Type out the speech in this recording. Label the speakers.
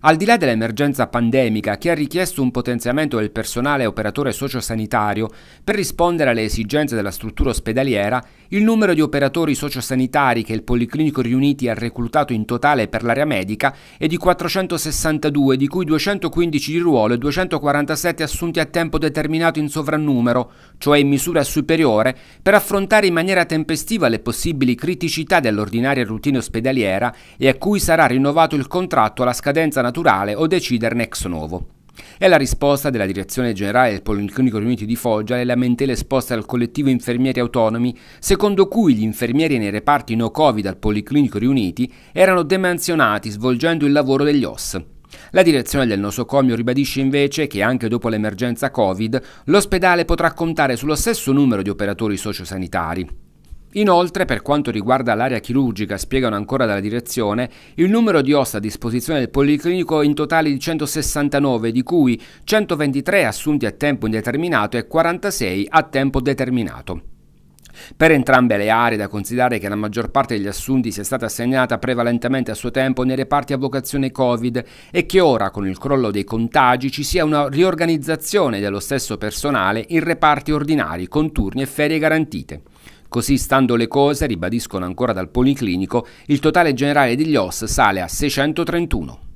Speaker 1: Al di là dell'emergenza pandemica che ha richiesto un potenziamento del personale operatore sociosanitario per rispondere alle esigenze della struttura ospedaliera, il numero di operatori sociosanitari che il Policlinico Riuniti ha reclutato in totale per l'area medica è di 462, di cui 215 di ruolo e 247 assunti a tempo determinato in sovrannumero, cioè in misura superiore, per affrontare in maniera tempestiva le possibili criticità dell'ordinaria routine ospedaliera e a cui sarà rinnovato il contratto alla scadenza naturale o deciderne ex novo. È la risposta della Direzione Generale del Policlinico Riuniti di Foggia alle lamentele esposte al collettivo Infermieri Autonomi, secondo cui gli infermieri nei reparti no Covid al Policlinico Riuniti erano demansionati svolgendo il lavoro degli OS. La direzione del nosocomio ribadisce invece che anche dopo l'emergenza Covid l'ospedale potrà contare sullo stesso numero di operatori sociosanitari. Inoltre, per quanto riguarda l'area chirurgica, spiegano ancora dalla direzione, il numero di ossa a disposizione del Policlinico è in totale di 169, di cui 123 assunti a tempo indeterminato e 46 a tempo determinato. Per entrambe le aree da considerare che la maggior parte degli assunti sia stata assegnata prevalentemente a suo tempo nei reparti a vocazione Covid e che ora, con il crollo dei contagi, ci sia una riorganizzazione dello stesso personale in reparti ordinari con turni e ferie garantite. Così stando le cose, ribadiscono ancora dal Policlinico, il totale generale degli OS sale a 631.